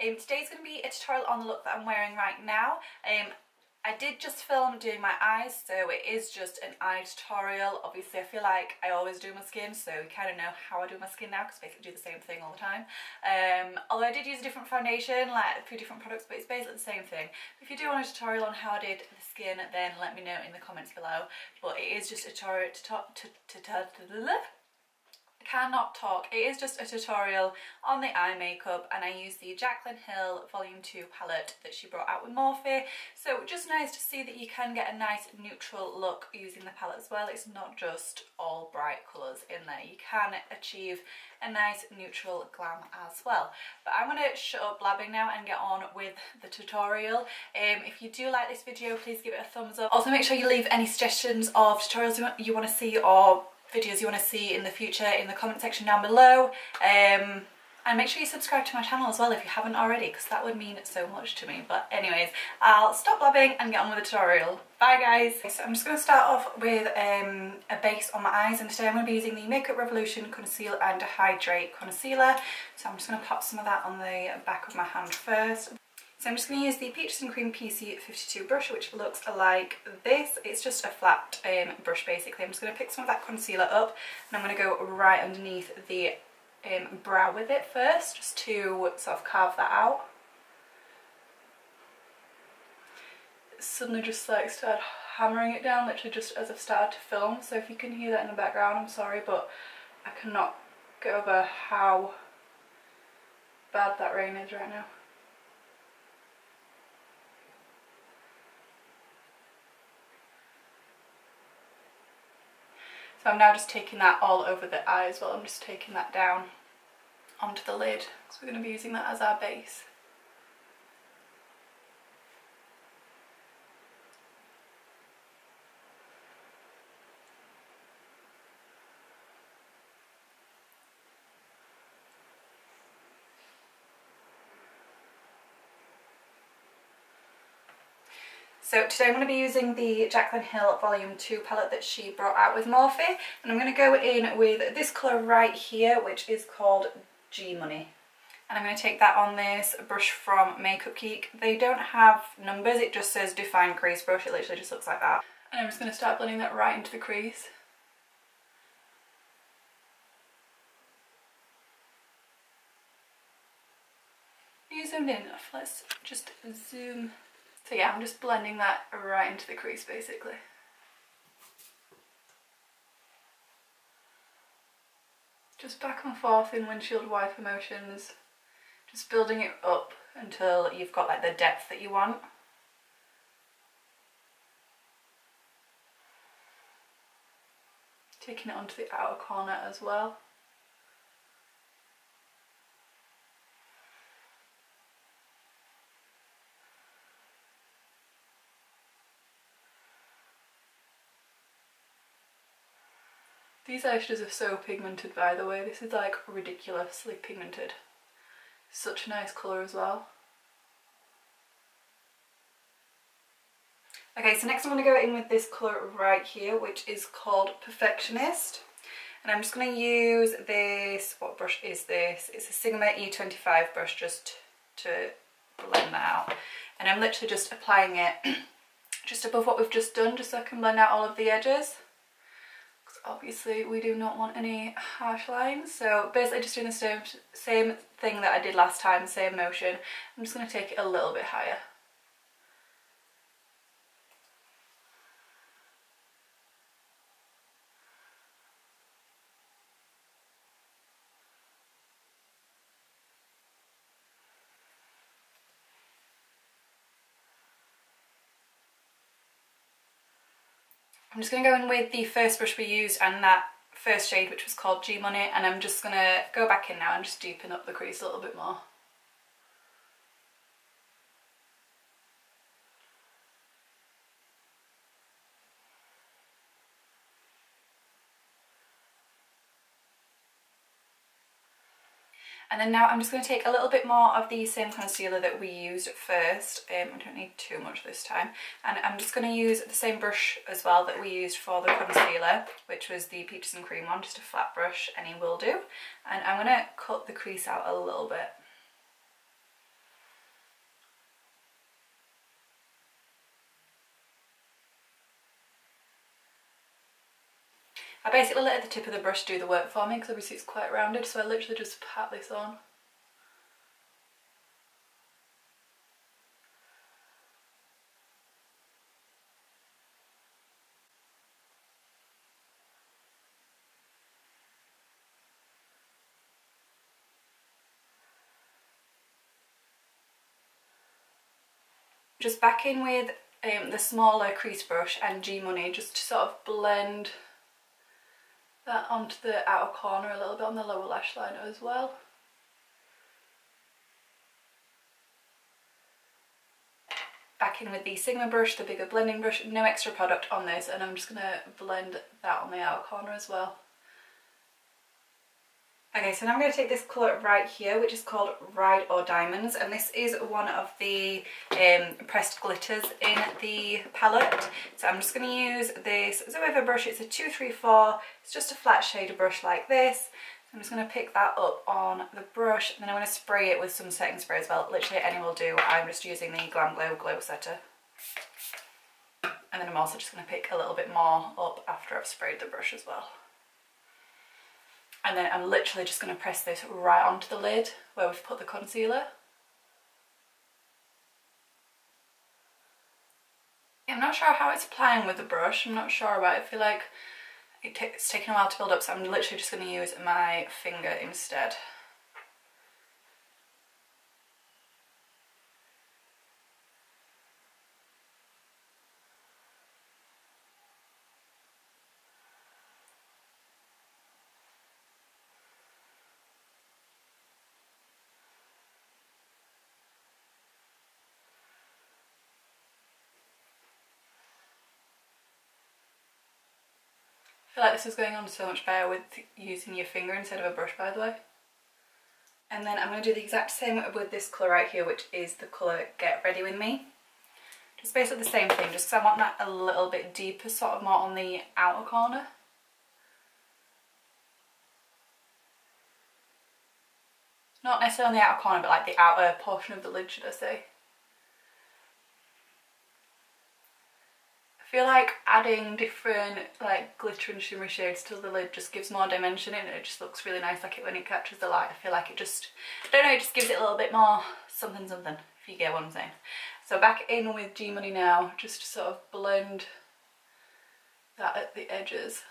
Um, today's going to be a tutorial on the look that I'm wearing right now. Um, I did just film doing my eyes, so it is just an eye tutorial. Obviously, I feel like I always do my skin, so you kind of know how I do my skin now, because I basically do the same thing all the time. Um, although I did use a different foundation, like a few different products, but it's basically the same thing. If you do want a tutorial on how I did the skin, then let me know in the comments below. But it is just a tutorial to talk to, to, to, to cannot talk. It is just a tutorial on the eye makeup and I use the Jaclyn Hill Volume 2 palette that she brought out with Morphe. So just nice to see that you can get a nice neutral look using the palette as well. It's not just all bright colours in there. You can achieve a nice neutral glam as well. But I'm going to shut up blabbing now and get on with the tutorial. Um, if you do like this video, please give it a thumbs up. Also make sure you leave any suggestions of tutorials you want to see or videos you want to see in the future in the comment section down below. Um, and make sure you subscribe to my channel as well if you haven't already because that would mean so much to me. But anyways, I'll stop blabbing and get on with the tutorial. Bye guys! So I'm just going to start off with um, a base on my eyes and today I'm going to be using the Makeup Revolution Conceal and Hydrate Concealer. So I'm just going to pop some of that on the back of my hand first. So I'm just going to use the Peaches and Cream PC52 brush which looks like this. It's just a flat um, brush basically. I'm just going to pick some of that concealer up and I'm going to go right underneath the um, brow with it first just to sort of carve that out. Suddenly just like started hammering it down literally just as I've started to film so if you can hear that in the background I'm sorry but I cannot get over how bad that rain is right now. So I'm now just taking that all over the eye as well. I'm just taking that down onto the lid because we're going to be using that as our base. So today I'm going to be using the Jaclyn Hill Volume 2 palette that she brought out with Morphe and I'm going to go in with this colour right here which is called G Money. And I'm going to take that on this brush from Makeup Geek. They don't have numbers, it just says Define Crease Brush, it literally just looks like that. And I'm just going to start blending that right into the crease. you zoomed in enough? Let's just zoom so yeah, I'm just blending that right into the crease basically. Just back and forth in windshield wiper motions, just building it up until you've got like the depth that you want. Taking it onto the outer corner as well. These eyeshadows are so pigmented by the way, this is like ridiculously pigmented. Such a nice colour as well. Okay, so next I'm going to go in with this colour right here, which is called Perfectionist. And I'm just going to use this, what brush is this? It's a Sigma E25 brush just to blend that out. And I'm literally just applying it just above what we've just done, just so I can blend out all of the edges obviously we do not want any harsh lines so basically just doing the same, same thing that I did last time, same motion. I'm just going to take it a little bit higher. I'm just going to go in with the first brush we used and that first shade which was called G Money and I'm just going to go back in now and just deepen up the crease a little bit more. And then now I'm just going to take a little bit more of the same concealer that we used first. Um, I don't need too much this time. And I'm just going to use the same brush as well that we used for the concealer, which was the Peaches and Cream one, just a flat brush, any will do. And I'm going to cut the crease out a little bit. I basically let the tip of the brush do the work for me because obviously it's quite rounded so I literally just pat this on. Just back in with um, the smaller crease brush and G Money just to sort of blend that onto the outer corner a little bit on the lower lash line as well. Back in with the Sigma brush, the bigger blending brush, no extra product on this and I'm just going to blend that on the outer corner as well. Okay, so now I'm going to take this colour right here, which is called Ride or Diamonds, and this is one of the um, pressed glitters in the palette. So I'm just going to use this Zoeva brush, it's a 234, it's just a flat shader brush like this. I'm just going to pick that up on the brush, and then I'm going to spray it with some setting spray as well. Literally any will do, I'm just using the GlamGlow GlowSetter. And then I'm also just going to pick a little bit more up after I've sprayed the brush as well and then I'm literally just going to press this right onto the lid where we've put the concealer. I'm not sure how it's applying with the brush, I'm not sure about it. I feel like it's taking a while to build up so I'm literally just going to use my finger instead. Feel like this is going on so much better with using your finger instead of a brush by the way. And then I'm going to do the exact same with this colour right here which is the colour Get Ready With Me. Just basically the same thing just because I want that a little bit deeper sort of more on the outer corner. Not necessarily on the outer corner but like the outer portion of the lid should I say. I feel like adding different like glitter and shimmery shades to the lid just gives more dimension and it just looks really nice like it when it catches the light. I feel like it just, I don't know, it just gives it a little bit more something something, if you get what I'm saying. So back in with G Money now, just to sort of blend that at the edges.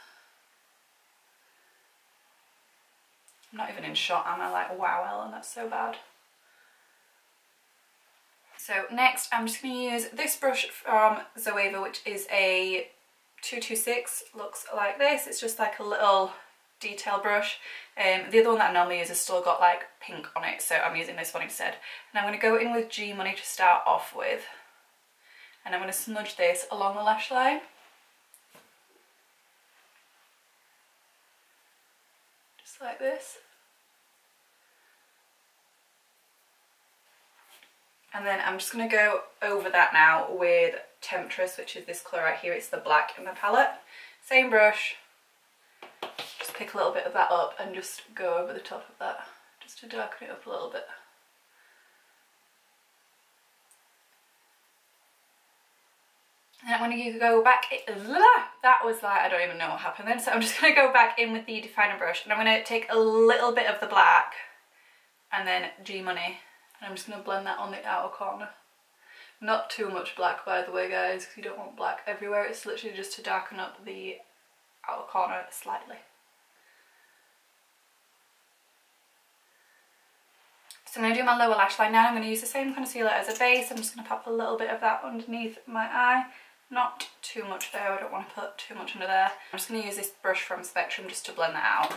I'm not even in shot, am I? Like, wow, Ellen, that's so bad. So next I'm just going to use this brush from Zoeva which is a 226, looks like this. It's just like a little detail brush. Um, the other one that I normally use has still got like pink on it so I'm using this one instead. And I'm going to go in with G Money to start off with. And I'm going to smudge this along the lash line. Just like this. And then I'm just going to go over that now with Temptress, which is this colour right here. It's the black in the palette. Same brush. Just pick a little bit of that up and just go over the top of that, just to darken it up a little bit. And I'm going to go back, that was like, I don't even know what happened then. So I'm just going to go back in with the definer brush and I'm going to take a little bit of the black and then G Money and I'm just going to blend that on the outer corner. Not too much black by the way guys, because you don't want black everywhere. It's literally just to darken up the outer corner slightly. So I'm going to do my lower lash line now. I'm going to use the same concealer as a base. I'm just going to pop a little bit of that underneath my eye. Not too much there, I don't want to put too much under there. I'm just going to use this brush from Spectrum just to blend that out.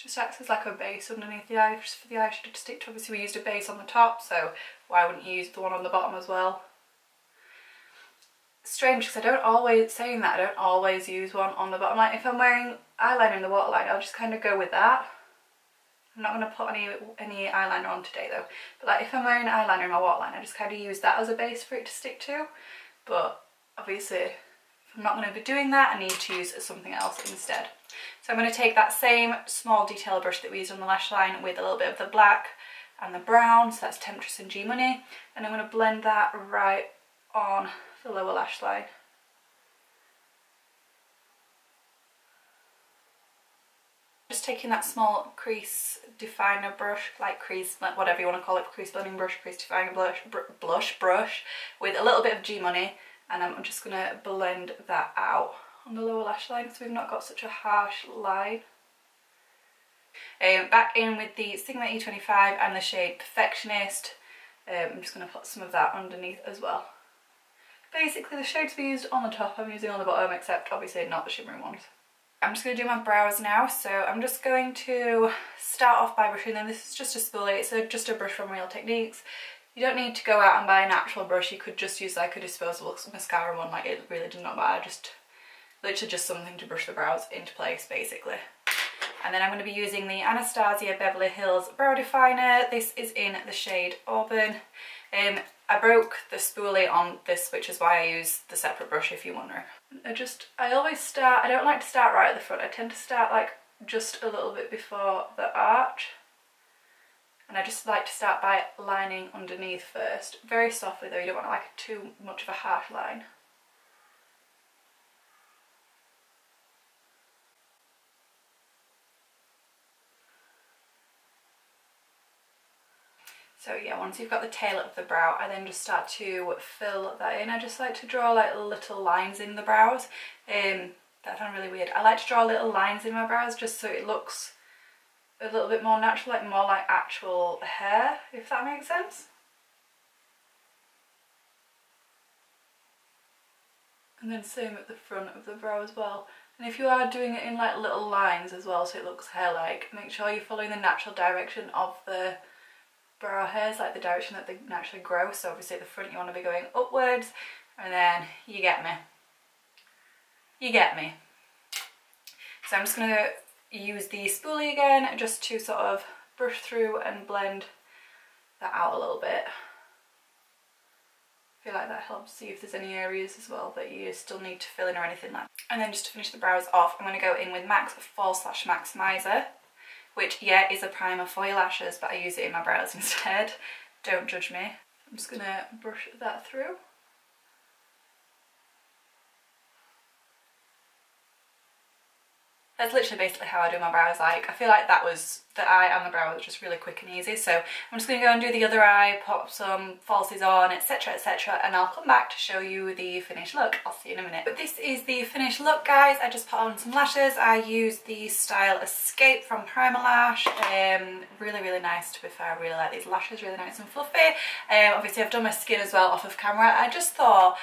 Just acts as like a base underneath the eye, for the eyeshadow to stick to. Obviously we used a base on the top, so why wouldn't you use the one on the bottom as well? strange because I don't always, saying that, I don't always use one on the bottom. Like if I'm wearing eyeliner in the waterline, I'll just kind of go with that. I'm not going to put any any eyeliner on today though. But like if I'm wearing eyeliner in my waterline, I just kind of use that as a base for it to stick to. But obviously, I'm not going to be doing that, I need to use something else instead. So I'm going to take that same small detail brush that we used on the lash line with a little bit of the black and the brown, so that's Temptress and G Money, and I'm going to blend that right on the lower lash line. Just taking that small crease definer brush, like crease, whatever you want to call it, crease blending brush, crease definer blush, br blush brush, with a little bit of G Money and I'm just going to blend that out on the lower lash line so we've not got such a harsh line. Um, back in with the Sigma E25 and the shade Perfectionist. Um, I'm just going to put some of that underneath as well. Basically the shades we used on the top I'm using on the bottom except obviously not the shimmering ones. I'm just going to do my brows now so I'm just going to start off by brushing them. This is just a spoolie, a, just a brush from Real Techniques. You don't need to go out and buy an actual brush, you could just use like a disposable mascara one, like it really does not matter, just literally just something to brush the brows into place basically. And then I'm going to be using the Anastasia Beverly Hills Brow Definer. This is in the shade Auburn. Um, I broke the spoolie on this, which is why I use the separate brush if you wonder. I just, I always start, I don't like to start right at the front. I tend to start like just a little bit before the arch. And I just like to start by lining underneath first. Very softly though, you don't want like too much of a harsh line. So yeah, once you've got the tail of the brow, I then just start to fill that in. I just like to draw like little lines in the brows. Um, that sounds really weird. I like to draw little lines in my brows just so it looks a little bit more natural, like more like actual hair, if that makes sense. And then same at the front of the brow as well. And if you are doing it in like little lines as well, so it looks hair-like, make sure you're following the natural direction of the brow hairs, like the direction that they naturally grow. So obviously at the front you want to be going upwards and then you get me. You get me. So I'm just going to use the spoolie again just to sort of brush through and blend that out a little bit. I feel like that helps see if there's any areas as well that you still need to fill in or anything like that. And then just to finish the brows off, I'm going to go in with MAC's False Lash Maximizer which yeah is a primer for your lashes but I use it in my brows instead. Don't judge me. I'm just going to brush that through. That's literally basically how I do my brows like. I feel like that was the eye and the brow was just really quick and easy so I'm just going to go and do the other eye, pop some falsies on etc etc and I'll come back to show you the finished look. I'll see you in a minute. But this is the finished look guys. I just put on some lashes. I used the Style Escape from Prima Lash. Um, really really nice to be fair. I really like these lashes, really nice and fluffy. Um, obviously I've done my skin as well off of camera. I just thought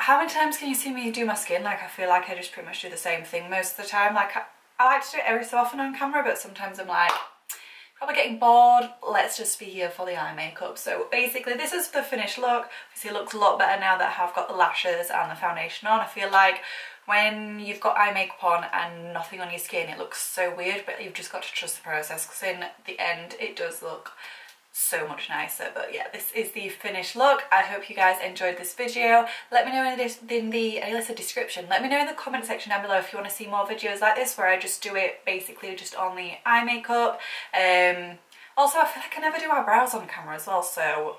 how many times can you see me do my skin? Like I feel like I just pretty much do the same thing most of the time. Like I, I like to do it every so often on camera but sometimes I'm like probably getting bored let's just be here for the eye makeup so basically this is the finished look obviously it looks a lot better now that I've got the lashes and the foundation on I feel like when you've got eye makeup on and nothing on your skin it looks so weird but you've just got to trust the process because in the end it does look so much nicer but yeah this is the finished look. I hope you guys enjoyed this video. Let me know in the in the I guess description. Let me know in the comment section down below if you want to see more videos like this where i just do it basically just on the eye makeup. Um also i feel like i never do eyebrows on camera as well so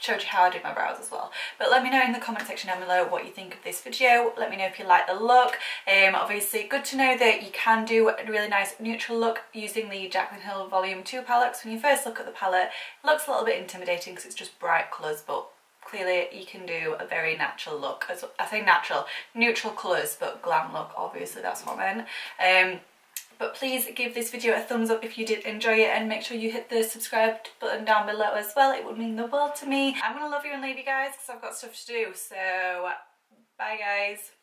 showed you how I did my brows as well. But let me know in the comment section down below what you think of this video. Let me know if you like the look. Um, obviously, good to know that you can do a really nice neutral look using the Jaclyn Hill Volume 2 palette. when you first look at the palette, it looks a little bit intimidating because it's just bright colours, but clearly you can do a very natural look. I say natural, neutral colours, but glam look, obviously that's what I meant. Um, but please give this video a thumbs up if you did enjoy it and make sure you hit the subscribe button down below as well. It would mean the world to me. I'm going to love you and leave you guys because I've got stuff to do. So bye guys.